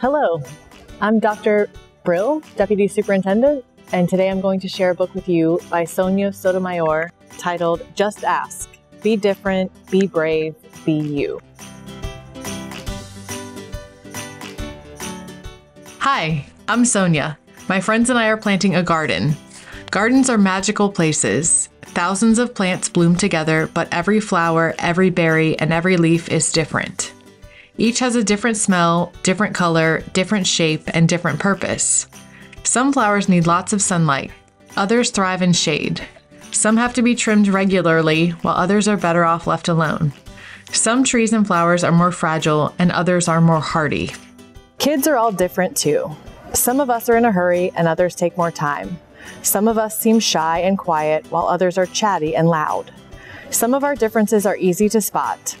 Hello, I'm Dr. Brill, Deputy Superintendent, and today I'm going to share a book with you by Sonia Sotomayor titled Just Ask Be Different, Be Brave, Be You. Hi, I'm Sonia. My friends and I are planting a garden. Gardens are magical places. Thousands of plants bloom together, but every flower, every berry, and every leaf is different. Each has a different smell, different color, different shape, and different purpose. Some flowers need lots of sunlight, others thrive in shade. Some have to be trimmed regularly, while others are better off left alone. Some trees and flowers are more fragile, and others are more hardy. Kids are all different too. Some of us are in a hurry, and others take more time. Some of us seem shy and quiet, while others are chatty and loud. Some of our differences are easy to spot,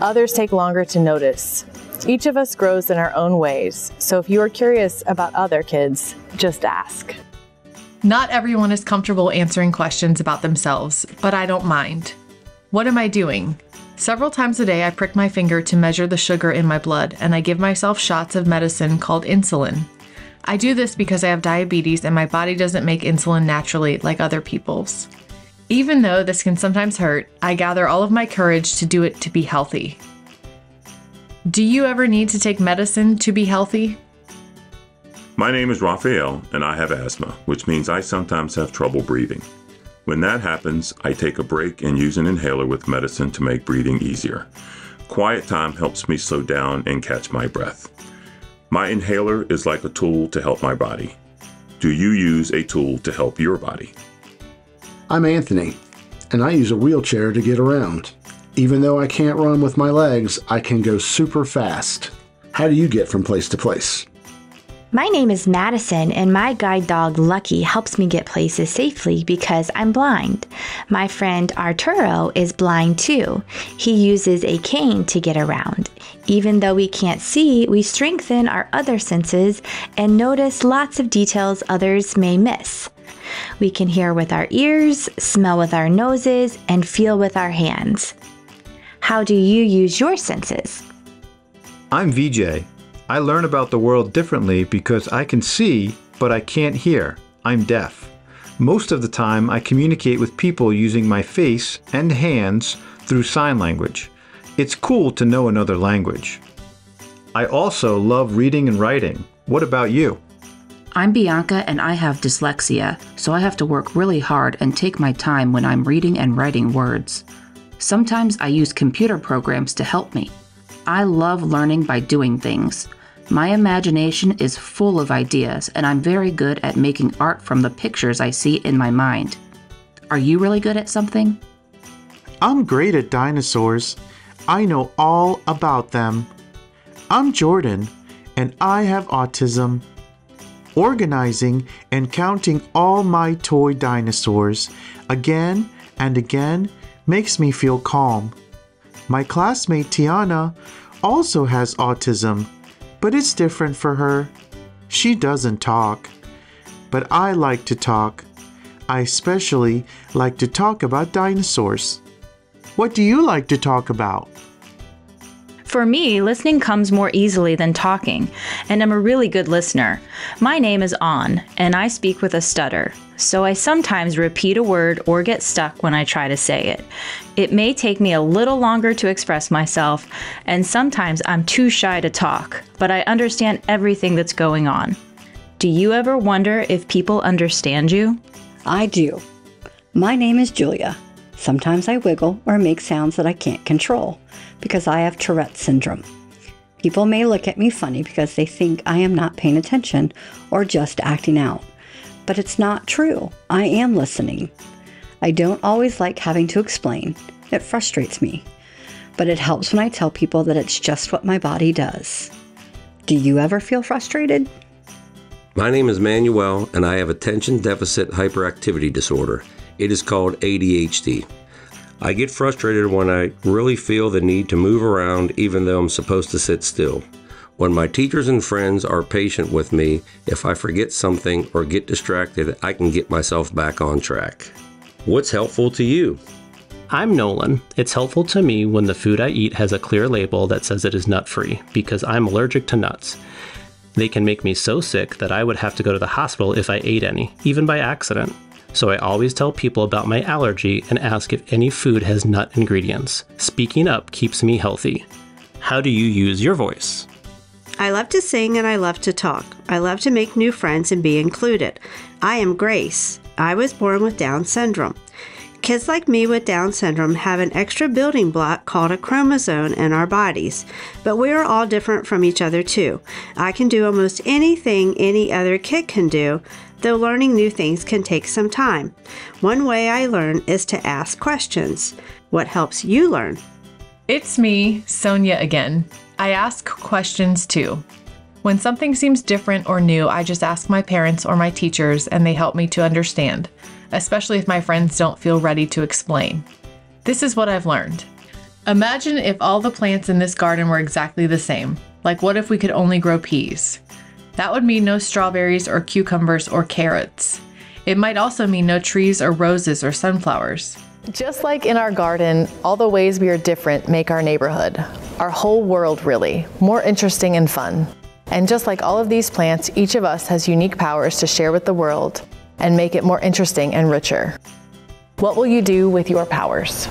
Others take longer to notice. Each of us grows in our own ways, so if you are curious about other kids, just ask. Not everyone is comfortable answering questions about themselves, but I don't mind. What am I doing? Several times a day, I prick my finger to measure the sugar in my blood, and I give myself shots of medicine called insulin. I do this because I have diabetes and my body doesn't make insulin naturally like other people's. Even though this can sometimes hurt, I gather all of my courage to do it to be healthy. Do you ever need to take medicine to be healthy? My name is Rafael, and I have asthma, which means I sometimes have trouble breathing. When that happens, I take a break and use an inhaler with medicine to make breathing easier. Quiet time helps me slow down and catch my breath. My inhaler is like a tool to help my body. Do you use a tool to help your body? I'm Anthony, and I use a wheelchair to get around. Even though I can't run with my legs, I can go super fast. How do you get from place to place? My name is Madison, and my guide dog Lucky helps me get places safely because I'm blind. My friend Arturo is blind too. He uses a cane to get around. Even though we can't see, we strengthen our other senses and notice lots of details others may miss. We can hear with our ears, smell with our noses, and feel with our hands. How do you use your senses? I'm Vijay. I learn about the world differently because I can see, but I can't hear. I'm deaf. Most of the time, I communicate with people using my face and hands through sign language. It's cool to know another language. I also love reading and writing. What about you? I'm Bianca and I have dyslexia, so I have to work really hard and take my time when I'm reading and writing words. Sometimes I use computer programs to help me. I love learning by doing things. My imagination is full of ideas, and I'm very good at making art from the pictures I see in my mind. Are you really good at something? I'm great at dinosaurs. I know all about them. I'm Jordan, and I have autism organizing and counting all my toy dinosaurs again and again makes me feel calm. My classmate Tiana also has autism, but it's different for her. She doesn't talk. But I like to talk. I especially like to talk about dinosaurs. What do you like to talk about? For me, listening comes more easily than talking, and I'm a really good listener. My name is Anh, and I speak with a stutter, so I sometimes repeat a word or get stuck when I try to say it. It may take me a little longer to express myself, and sometimes I'm too shy to talk, but I understand everything that's going on. Do you ever wonder if people understand you? I do. My name is Julia. Sometimes I wiggle or make sounds that I can't control because I have Tourette syndrome. People may look at me funny because they think I am not paying attention or just acting out. But it's not true. I am listening. I don't always like having to explain. It frustrates me. But it helps when I tell people that it's just what my body does. Do you ever feel frustrated? My name is Manuel, and I have attention deficit hyperactivity disorder. It is called ADHD. I get frustrated when I really feel the need to move around even though I'm supposed to sit still. When my teachers and friends are patient with me, if I forget something or get distracted, I can get myself back on track. What's helpful to you? I'm Nolan. It's helpful to me when the food I eat has a clear label that says it is nut free because I'm allergic to nuts. They can make me so sick that I would have to go to the hospital if I ate any, even by accident. So I always tell people about my allergy and ask if any food has nut ingredients. Speaking up keeps me healthy. How do you use your voice? I love to sing and I love to talk. I love to make new friends and be included. I am Grace. I was born with Down syndrome. Kids like me with Down syndrome have an extra building block called a chromosome in our bodies, but we are all different from each other too. I can do almost anything any other kid can do, though learning new things can take some time. One way I learn is to ask questions. What helps you learn? It's me, Sonia again. I ask questions too. When something seems different or new, I just ask my parents or my teachers and they help me to understand, especially if my friends don't feel ready to explain. This is what I've learned. Imagine if all the plants in this garden were exactly the same. Like, what if we could only grow peas? That would mean no strawberries or cucumbers or carrots. It might also mean no trees or roses or sunflowers. Just like in our garden, all the ways we are different make our neighborhood, our whole world really, more interesting and fun. And just like all of these plants, each of us has unique powers to share with the world and make it more interesting and richer. What will you do with your powers?